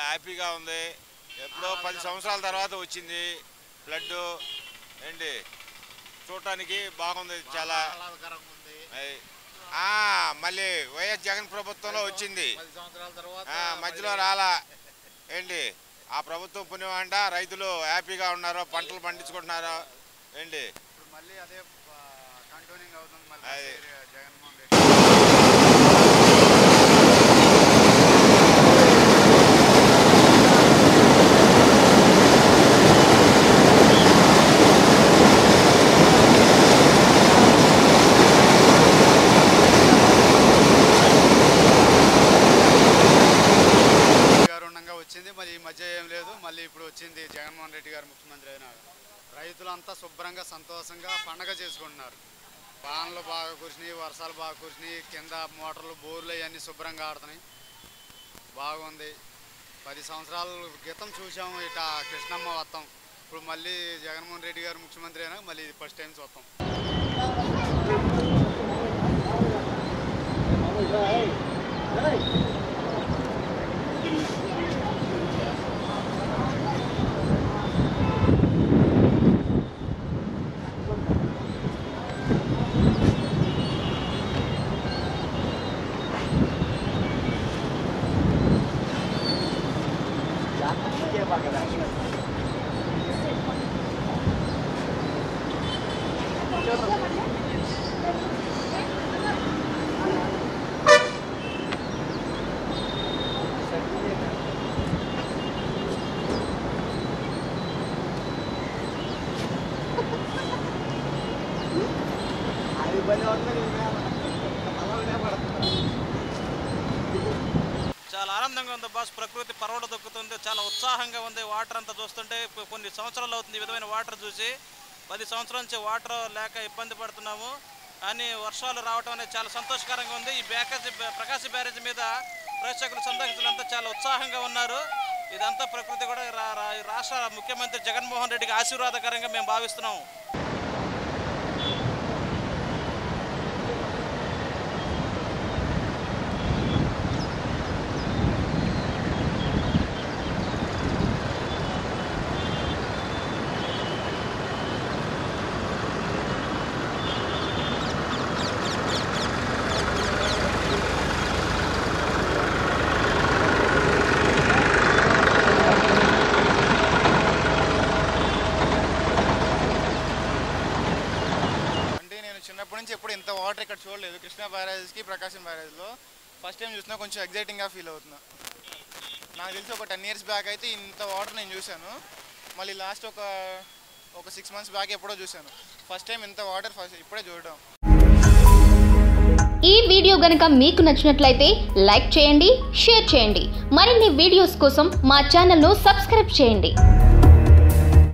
హ్యాపీగా ఉంది. ఎప్పుడో పది సంవత్సరాల తర్వాత వచ్చింది బ్లడ్ ఏంటి? చూడటానికి బాగుంది చాలా. మళ్ళీ వైఎస్ జగన్ ప్రభుత్వంలో వచ్చింది. మధ్యలో రాలా. ఏంటి? ఆ ప్రభుత్వం పుణ్యమంట రైతులు హ్యాపీగా ఉన్నారు పంటలు పండించుకుంటున్నారు ఏంటి? అదే కంటిన్యూయింగ్ అవుతుంది మళ్ళీ అది. జగన్మోహన్ రెడ్డి గారు ఉండగా వచ్చింది మరి ఈ మధ్య ఏం లేదు మళ్ళీ ఇప్పుడు వచ్చింది జగన్మోహన్ రెడ్డి గారు ముఖ్యమంత్రి అయినారు రైతులంతా శుభ్రంగా సంతోషంగా పండగ చేసుకుంటున్నారు వానలు బాగా కురిసినాయి వర్షాలు బాగా కురిసినాయి కింద మోటార్లు బోర్లు అవన్నీ శుభ్రంగా ఆడుతున్నాయి బాగుంది పది సంవత్సరాల క్రితం చూసాము ఇట కృష్ణమ్మ వస్తాం ఇప్పుడు మళ్ళీ జగన్మోహన్ రెడ్డి గారు ముఖ్యమంత్రి అయినా మళ్ళీ ఇది ఫస్ట్ టైం చూస్తాం 야, 이게 막이 나시면. చాలా ఆనందంగా ఉంది బాస్. ప్రకృతి పర్వడ దొక్కుతుంది. చాలా ఉత్సాహంగా ఉంది. వాటర్ అంతా చూస్తుంటే కొన్ని సంవత్సరాలు అవుతుంది. ఈ విధమైన వాటర్ చూసి పది సంవత్సరాల నుంచి వాటర్ లేక ఇబ్బంది పడుతున్నాము. కానీ వర్షాలు రావడం అనేది చాలా సంతోషకరంగా ఉంది. ఈ బ్యాకేజ్ ప్రకాశ బ్యారేజ్ మీద ప్రేక్షకులు సందర్శకులంతా చాలా ఉత్సాహంగా ఉన్నారు. ఇదంతా ప్రకృతి కూడా రా- రాష్ట్ర ముఖ్యమంత్రి జగన్మోహన్ రెడ్డికి ఆశీర్వాదకరంగా మేము భావిస్తున్నాము అంటే నేను చిన్నప్పటి నుంచి ఎప్పుడు ఇంత వాటర్ ఇక్కడ చూడలేదు. కృష్ణా బ్యారేజ్కి ప్రకాశం బ్యారేజ్లో ఫస్ట్ టైం చూసినా కొంచెం ఎగ్జైటింగ్గా ఫీల్ అవుతున్నా. నాకు తెలిసి ఒక టెన్ ఇయర్స్ బ్యాక్ అయితే ఇంత వాటర్ నేను చూశాను. మళ్ళీ లాస్ట్ ఒక ఒక సిక్స్ మంత్స్ బ్యాక్ ఎప్పుడో చూశాను. ఫస్ట్ టైం ఇంత వాటర్ ఫస్ట్ ఇప్పుడే చూడడం. ఈ వీడియో గనక మీకు నచ్చినట్లయితే లైక్ చేయండి షేర్ చేయండి. మరిన్ని వీడియోస్ కోసం మా ఛానల్ను సబ్స్క్రైబ్ చేయండి.